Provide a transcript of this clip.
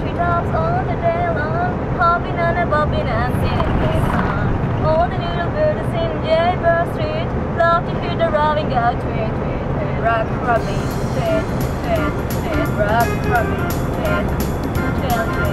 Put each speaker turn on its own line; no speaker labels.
treetops all the day long, hopping on and bobbing and singing this song. All the little birds in Jaybird Street love to hear the robin go tweet, tweet, tweet, rock, robin, tweet, tweet, tweet, rock, robin, tweet, tweet, tweet,